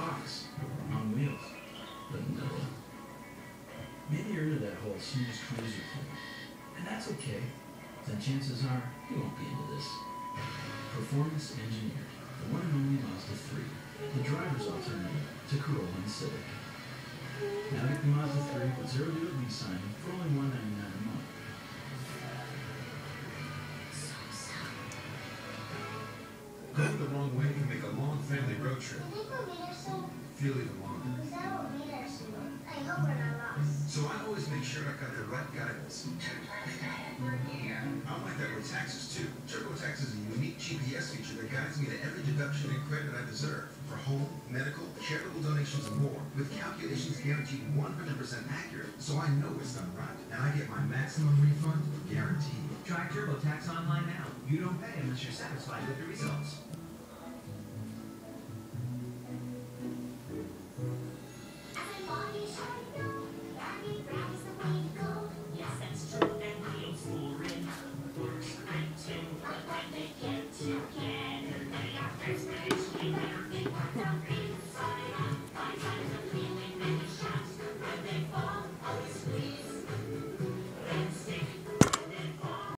bikes on wheels. But no. Maybe you're into that whole snooze cruiser thing. And that's okay. Then chances are you won't be into this. Performance engineered. The one and only Mazda 3. The driver's alternative to Corolla and Civic. Now get the Mazda 3 with zero due lease signing for only 199 a month. Going the wrong way can make a long family road trip So I always make sure I got the right guidance. I like that with taxes too. TurboTax is a unique GPS feature that guides me to every deduction and credit I deserve for home, medical, charitable donations, and more. With calculations guaranteed 100% accurate, so I know it's done right, and I get my maximum refund guaranteed. Try TurboTax online now. You don't pay unless you're satisfied with the results. When they get together, they are best friends.